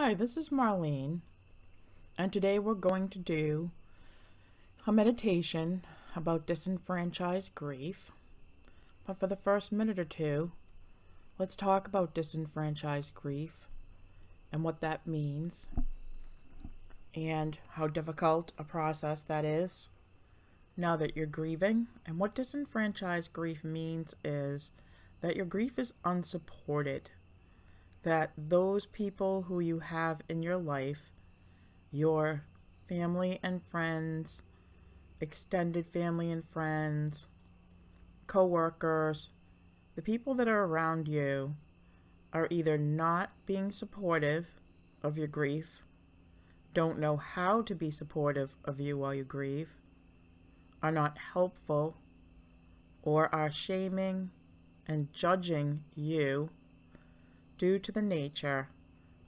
Hi, this is Marlene, and today we're going to do a meditation about disenfranchised grief. But for the first minute or two, let's talk about disenfranchised grief and what that means and how difficult a process that is now that you're grieving. And what disenfranchised grief means is that your grief is unsupported that those people who you have in your life, your family and friends, extended family and friends, co-workers, the people that are around you are either not being supportive of your grief, don't know how to be supportive of you while you grieve, are not helpful, or are shaming and judging you due to the nature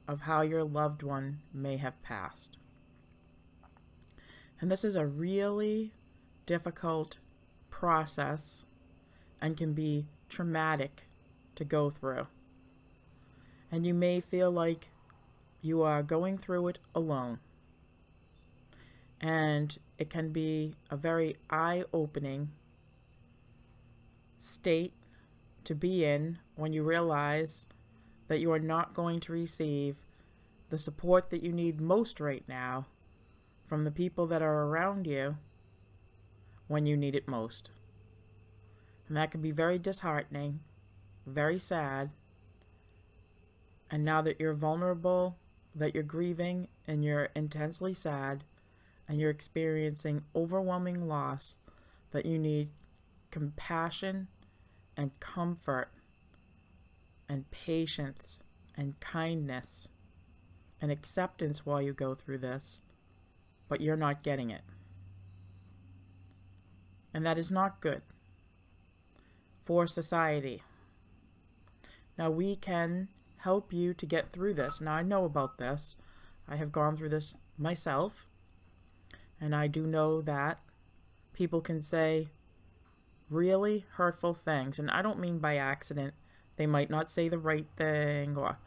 of how your loved one may have passed. And this is a really difficult process and can be traumatic to go through. And you may feel like you are going through it alone. And it can be a very eye opening state to be in when you realize that you are not going to receive the support that you need most right now from the people that are around you when you need it most. And that can be very disheartening, very sad. And now that you're vulnerable, that you're grieving, and you're intensely sad, and you're experiencing overwhelming loss, that you need compassion and comfort and patience and kindness and acceptance while you go through this, but you're not getting it. And that is not good for society. Now, we can help you to get through this. Now, I know about this. I have gone through this myself. And I do know that people can say really hurtful things. And I don't mean by accident they might not say the right thing or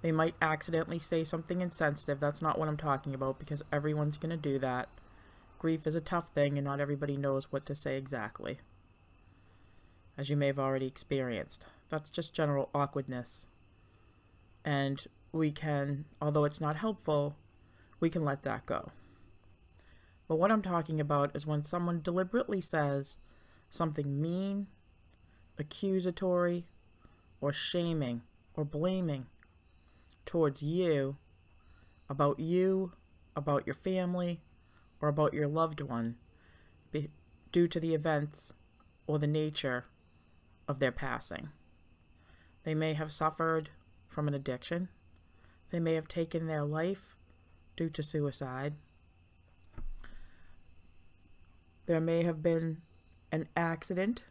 they might accidentally say something insensitive. That's not what I'm talking about because everyone's going to do that. Grief is a tough thing and not everybody knows what to say exactly. As you may have already experienced. That's just general awkwardness. And we can, although it's not helpful, we can let that go. But what I'm talking about is when someone deliberately says something mean, accusatory, or shaming or blaming towards you about you, about your family, or about your loved one due to the events or the nature of their passing. They may have suffered from an addiction. They may have taken their life due to suicide. There may have been an accident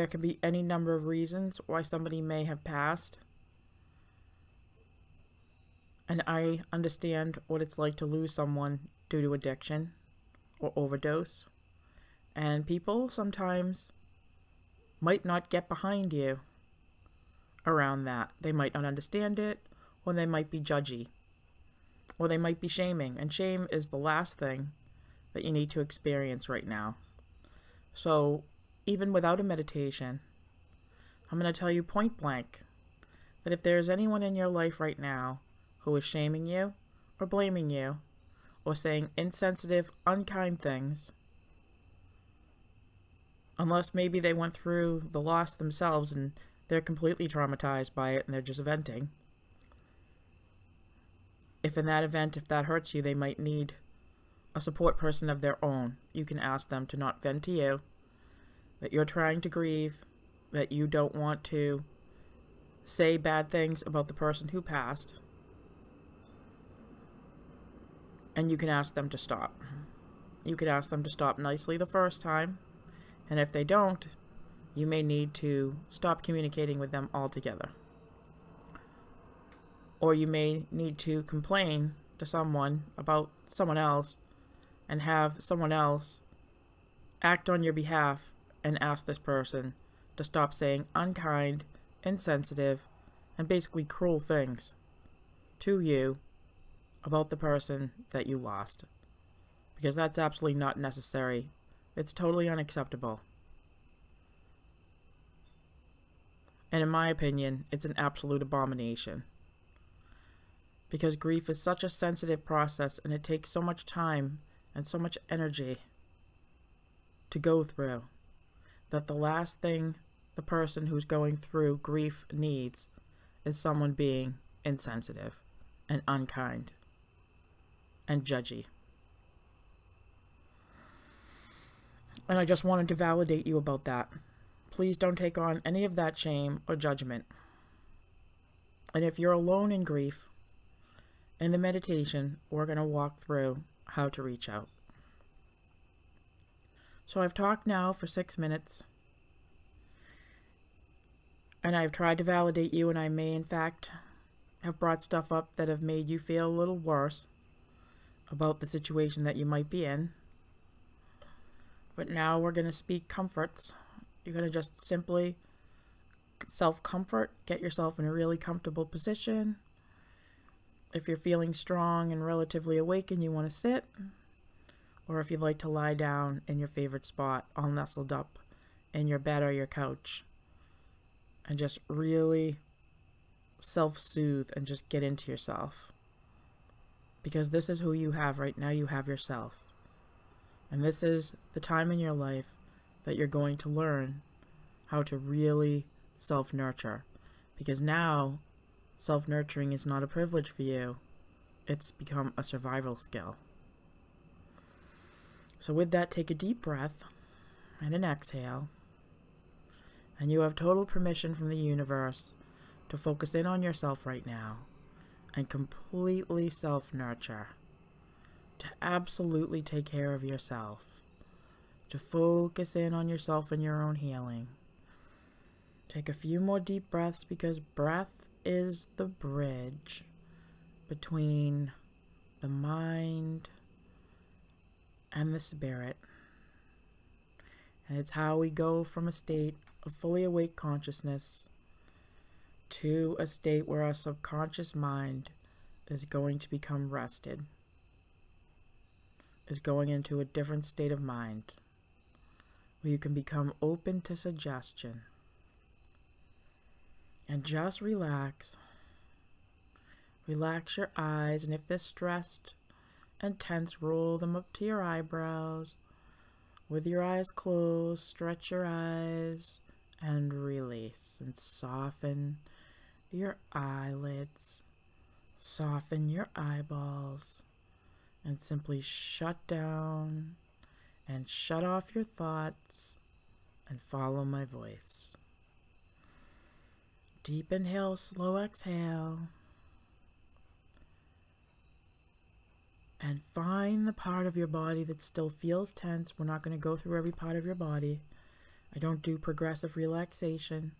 There can be any number of reasons why somebody may have passed. And I understand what it's like to lose someone due to addiction or overdose. And people sometimes might not get behind you around that. They might not understand it, or they might be judgy, or they might be shaming. And shame is the last thing that you need to experience right now. So even without a meditation, I'm going to tell you point blank that if there is anyone in your life right now who is shaming you or blaming you or saying insensitive, unkind things, unless maybe they went through the loss themselves and they're completely traumatized by it and they're just venting. If in that event, if that hurts you, they might need a support person of their own. You can ask them to not vent to you, that you're trying to grieve, that you don't want to say bad things about the person who passed. And you can ask them to stop. You could ask them to stop nicely the first time, and if they don't, you may need to stop communicating with them altogether. Or you may need to complain to someone about someone else and have someone else act on your behalf and ask this person to stop saying unkind, insensitive, and basically cruel things to you about the person that you lost. Because that's absolutely not necessary. It's totally unacceptable. And in my opinion, it's an absolute abomination. Because grief is such a sensitive process and it takes so much time and so much energy to go through that the last thing the person who's going through grief needs is someone being insensitive and unkind and judgy. And I just wanted to validate you about that. Please don't take on any of that shame or judgment. And if you're alone in grief, in the meditation, we're going to walk through how to reach out. So I've talked now for six minutes. And I've tried to validate you, and I may, in fact, have brought stuff up that have made you feel a little worse about the situation that you might be in. But now we're going to speak comforts. You're going to just simply self comfort, get yourself in a really comfortable position. If you're feeling strong and relatively awake and you want to sit, or if you'd like to lie down in your favorite spot, all nestled up in your bed or your couch, and just really self soothe and just get into yourself. Because this is who you have right now. You have yourself. And this is the time in your life that you're going to learn how to really self nurture. Because now, self nurturing is not a privilege for you, it's become a survival skill. So, with that, take a deep breath and an exhale. And you have total permission from the universe to focus in on yourself right now and completely self nurture. To absolutely take care of yourself. To focus in on yourself and your own healing. Take a few more deep breaths because breath is the bridge between the mind and the spirit. And it's how we go from a state of fully awake consciousness to a state where our subconscious mind is going to become rested, is going into a different state of mind where you can become open to suggestion and just relax. Relax your eyes, and if they're stressed and tense, roll them up to your eyebrows. With your eyes closed, stretch your eyes and release and soften your eyelids, soften your eyeballs, and simply shut down and shut off your thoughts and follow my voice. Deep inhale, slow exhale. And find the part of your body that still feels tense. We're not going to go through every part of your body. I don't do progressive relaxation.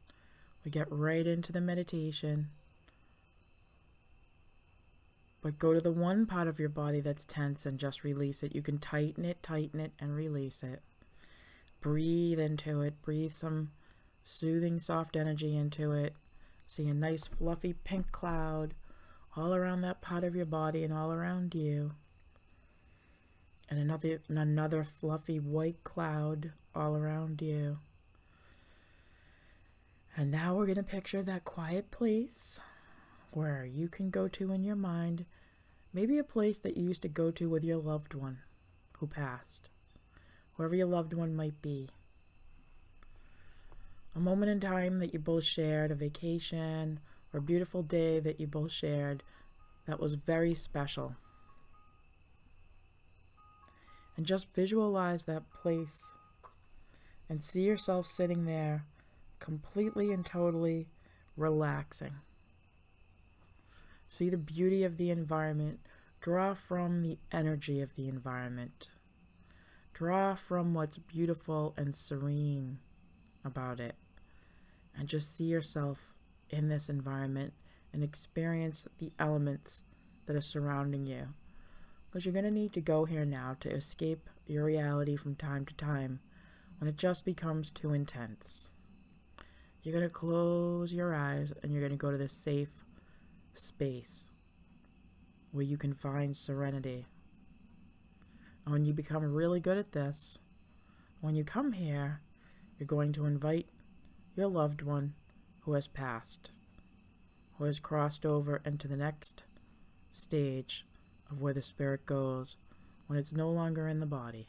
We get right into the meditation. But go to the one part of your body that's tense and just release it. You can tighten it, tighten it, and release it. Breathe into it. Breathe some soothing, soft energy into it. See a nice, fluffy pink cloud all around that part of your body and all around you. And another, another fluffy white cloud all around you. And now we're going to picture that quiet place where you can go to in your mind. Maybe a place that you used to go to with your loved one who passed. whoever your loved one might be. A moment in time that you both shared, a vacation or a beautiful day that you both shared that was very special. And just visualize that place and see yourself sitting there completely and totally relaxing. See the beauty of the environment. Draw from the energy of the environment. Draw from what's beautiful and serene about it. And just see yourself in this environment and experience the elements that are surrounding you. Because you're going to need to go here now to escape your reality from time to time when it just becomes too intense. you're going to close your eyes and you're going to go to this safe space where you can find serenity. And when you become really good at this, when you come here, you're going to invite your loved one who has passed, who has crossed over into the next stage of where the spirit goes when it's no longer in the body.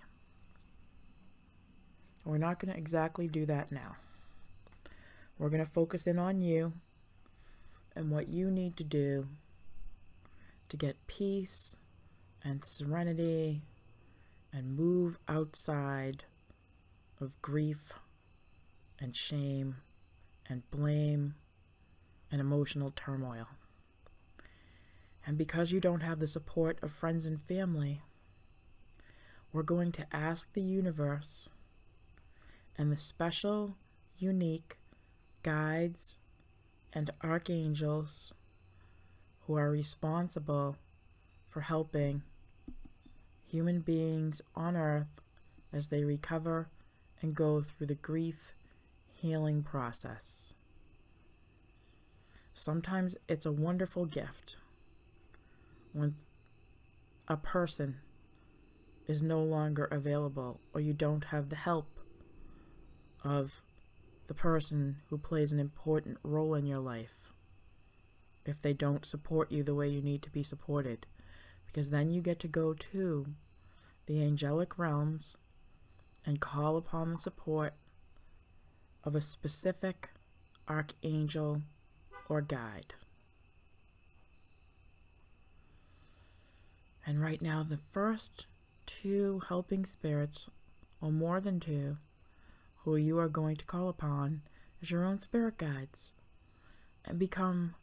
We're not going to exactly do that now. We're going to focus in on you and what you need to do to get peace and serenity and move outside of grief and shame and blame and emotional turmoil. And because you don't have the support of friends and family, we're going to ask the universe and the special, unique guides and archangels who are responsible for helping human beings on earth as they recover and go through the grief healing process. Sometimes it's a wonderful gift when a person is no longer available or you don't have the help of the person who plays an important role in your life if they don't support you the way you need to be supported. Because then you get to go to the angelic realms and call upon the support of a specific archangel or guide. And right now, the first two helping spirits, or more than two, who you are going to call upon as your own spirit guides and become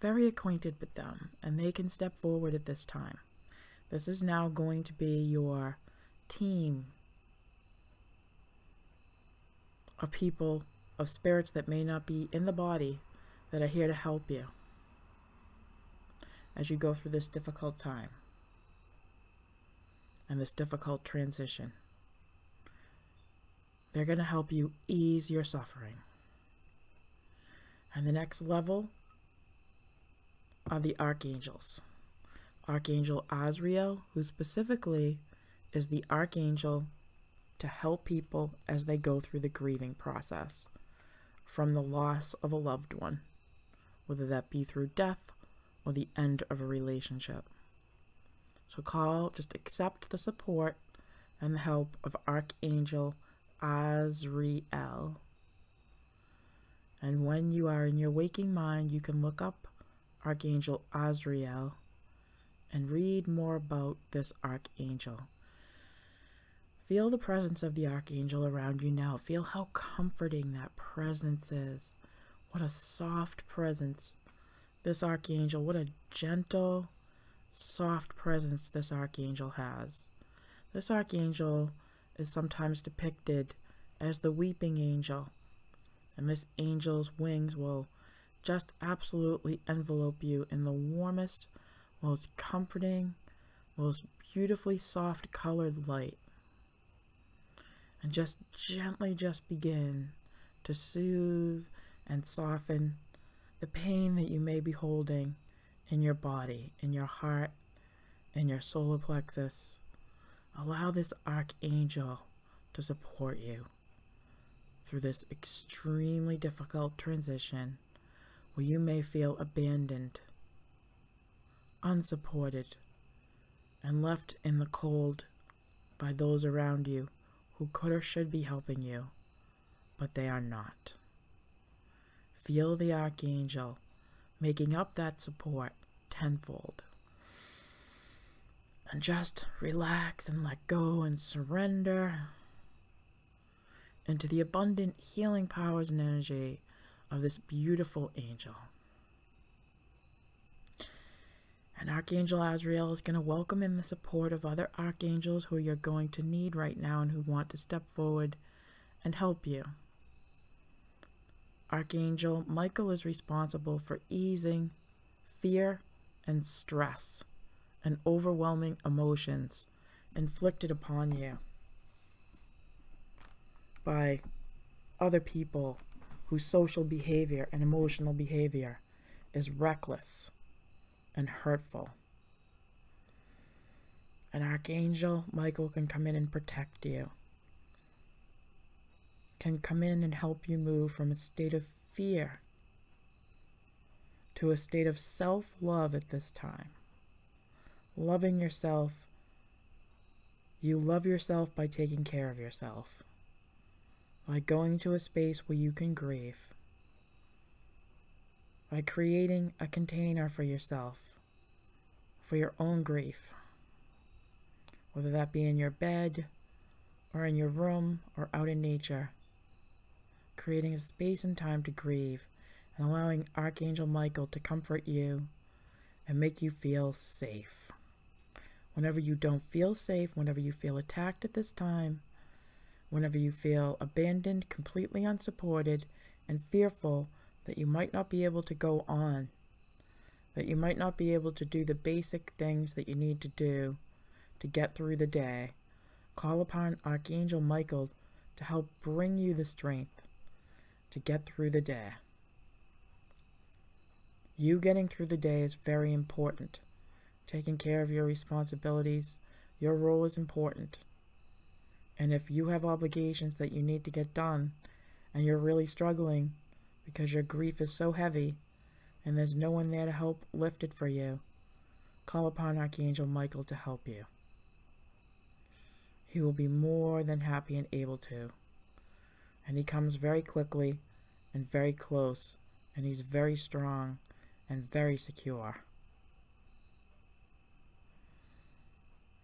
very acquainted with them, and they can step forward at this time. This is now going to be your team of people, of spirits that may not be in the body, that are here to help you as you go through this difficult time and this difficult transition. They're going to help you ease your suffering. And the next level are the archangels. Archangel Azrael, who specifically is the archangel to help people as they go through the grieving process from the loss of a loved one, whether that be through death or the end of a relationship. So call, just accept the support and the help of Archangel Azrael. And when you are in your waking mind, you can look up Archangel Azrael and read more about this archangel. Feel the presence of the archangel around you now. Feel how comforting that presence is. What a soft presence this archangel, what a gentle, soft presence this archangel has. This archangel is sometimes depicted as the weeping angel, and this angel's wings will just absolutely envelope you in the warmest, most comforting, most beautifully soft colored light. And just gently just begin to soothe and soften the pain that you may be holding in your body, in your heart, in your solar plexus. Allow this archangel to support you through this extremely difficult transition where you may feel abandoned, unsupported, and left in the cold by those around you who could or should be helping you, but they are not. Feel the archangel making up that support tenfold. And just relax and let go and surrender into the abundant healing powers and energy of this beautiful angel. And Archangel Azrael is going to welcome in the support of other archangels who you're going to need right now and who want to step forward and help you. Archangel Michael is responsible for easing fear and stress and overwhelming emotions inflicted upon you by other people whose social behavior and emotional behavior is reckless and hurtful. An archangel, Michael, can come in and protect you, can come in and help you move from a state of fear to a state of self love at this time. Loving yourself. You love yourself by taking care of yourself, by going to a space where you can grieve, by creating a container for yourself, for your own grief, whether that be in your bed or in your room or out in nature, creating a space and time to grieve and allowing Archangel Michael to comfort you and make you feel safe. Whenever you don't feel safe, whenever you feel attacked at this time, whenever you feel abandoned, completely unsupported, and fearful that you might not be able to go on, that you might not be able to do the basic things that you need to do to get through the day, call upon Archangel Michael to help bring you the strength to get through the day. You getting through the day is very important. Taking care of your responsibilities, your role is important. And if you have obligations that you need to get done and you're really struggling because your grief is so heavy and there's no one there to help lift it for you, call upon Archangel Michael to help you. He will be more than happy and able to. And he comes very quickly and very close, and he's very strong and very secure.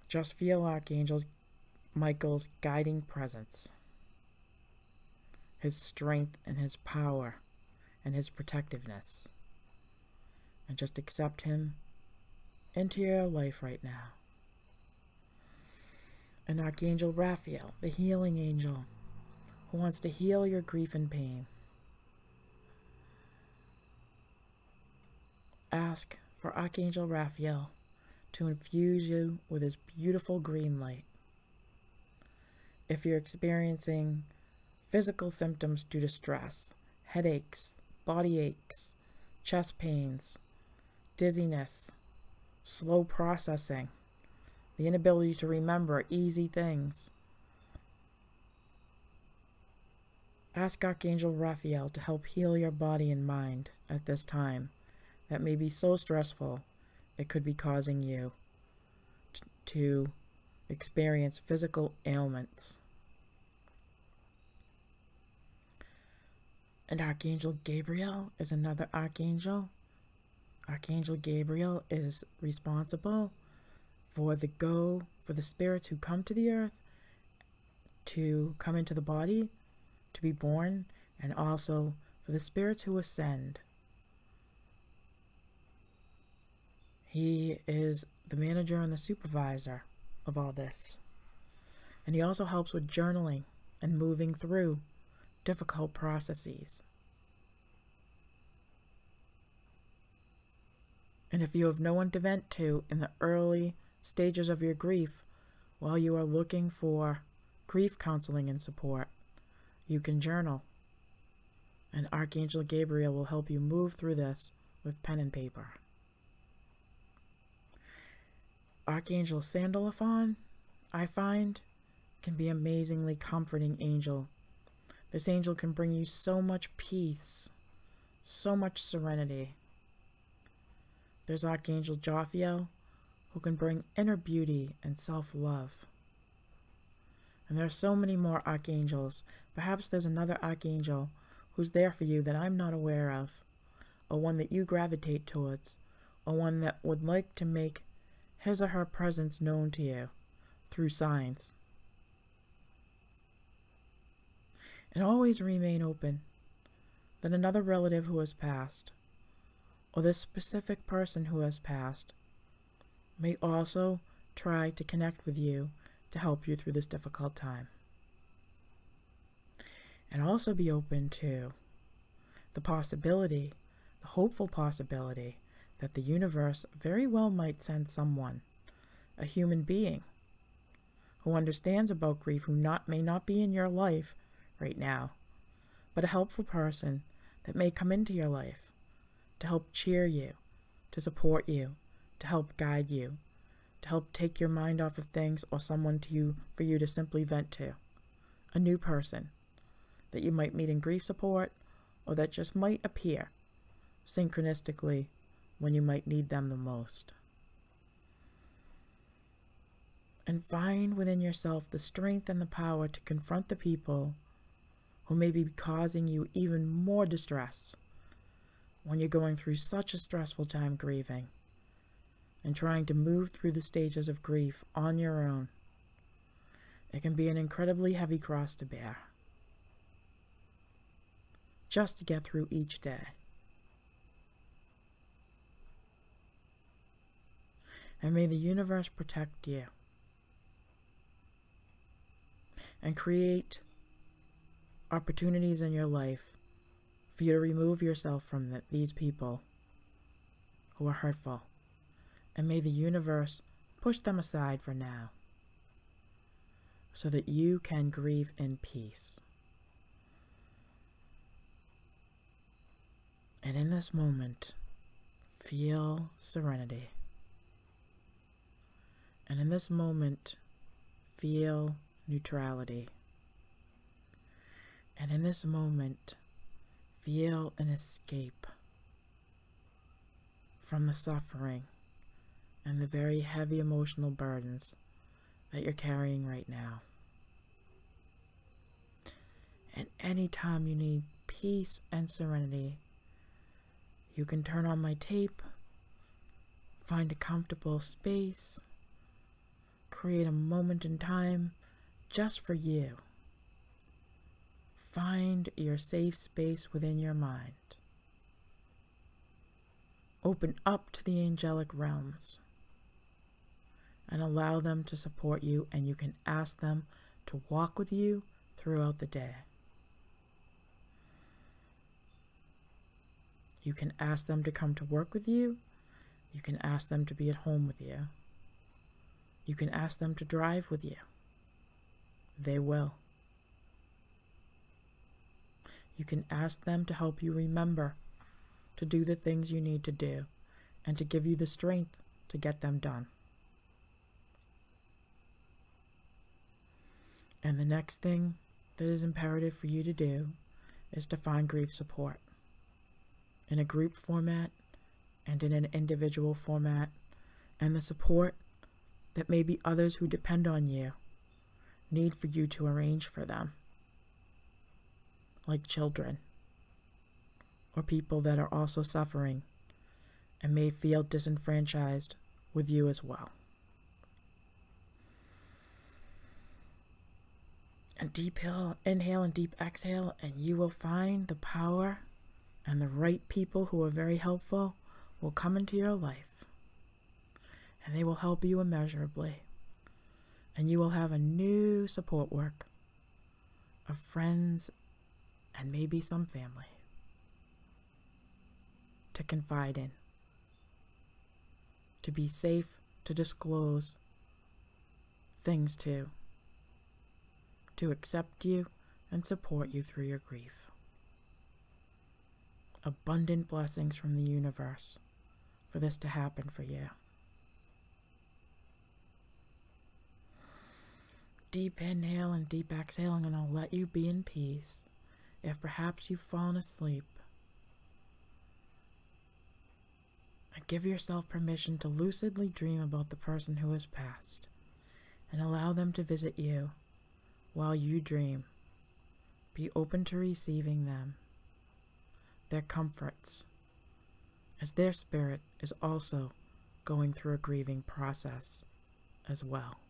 Just feel Archangel Michael's guiding presence, his strength and his power and his protectiveness. And just accept him into your life right now. And Archangel Raphael, the healing angel, who wants to heal your grief and pain. Ask for Archangel Raphael to infuse you with his beautiful green light. If you're experiencing physical symptoms due to stress, headaches, body aches, chest pains, dizziness, slow processing, the inability to remember easy things, ask Archangel Raphael to help heal your body and mind at this time that may be so stressful it could be causing you to experience physical ailments. And Archangel Gabriel is another archangel. Archangel Gabriel is responsible for the go, for the spirits who come to the earth to come into the body, to be born, and also for the spirits who ascend. He is the manager and the supervisor of all this. And he also helps with journaling and moving through difficult processes. And if you have no one to vent to in the early stages of your grief while you are looking for grief counseling and support, you can journal. And Archangel Gabriel will help you move through this with pen and paper. Archangel Sandalphon, I find, can be an amazingly comforting angel. This angel can bring you so much peace, so much serenity. There's Archangel Jophiel, who can bring inner beauty and self-love. And there are so many more archangels. Perhaps there's another archangel who's there for you that I'm not aware of, or one that you gravitate towards, or one that would like to make his or her presence known to you through signs. And always remain open that another relative who has passed, or this specific person who has passed, may also try to connect with you to help you through this difficult time. And also be open to the possibility, the hopeful possibility, that the universe very well might send someone, a human being, who understands about grief, who not may not be in your life right now, but a helpful person that may come into your life to help cheer you, to support you, to help guide you, to help take your mind off of things or someone to you for you to simply vent to. A new person that you might meet in grief support or that just might appear synchronistically when you might need them the most. And find within yourself the strength and the power to confront the people who may be causing you even more distress when you're going through such a stressful time grieving and trying to move through the stages of grief on your own. It can be an incredibly heavy cross to bear just to get through each day. And may the universe protect you and create opportunities in your life for you to remove yourself from the, these people who are hurtful. And may the universe push them aside for now so that you can grieve in peace. And in this moment, feel serenity. And in this moment, feel neutrality. And in this moment, feel an escape from the suffering and the very heavy emotional burdens that you're carrying right now. And anytime you need peace and serenity, you can turn on my tape, find a comfortable space, create a moment in time just for you. Find your safe space within your mind. Open up to the angelic realms and allow them to support you, and you can ask them to walk with you throughout the day. You can ask them to come to work with you. You can ask them to be at home with you. You can ask them to drive with you. They will. You can ask them to help you remember to do the things you need to do and to give you the strength to get them done. And the next thing that is imperative for you to do is to find grief support in a group format and in an individual format, and the support that maybe others who depend on you need for you to arrange for them, like children or people that are also suffering and may feel disenfranchised with you as well. And deep inhale and deep exhale, and you will find the power and the right people who are very helpful will come into your life and they will help you immeasurably. And you will have a new support work of friends and maybe some family to confide in, to be safe, to disclose things to, to accept you and support you through your grief abundant blessings from the universe for this to happen for you. Deep inhale and deep exhale, and I'll let you be in peace. If perhaps you've fallen asleep, and give yourself permission to lucidly dream about the person who has passed, and allow them to visit you while you dream. Be open to receiving them their comforts, as their spirit is also going through a grieving process as well.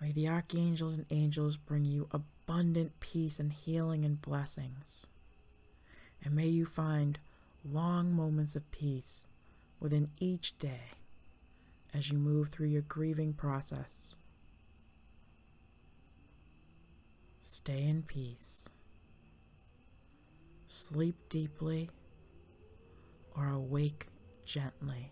May the archangels and angels bring you abundant peace and healing and blessings. And may you find long moments of peace within each day as you move through your grieving process. Stay in peace sleep deeply, or awake gently.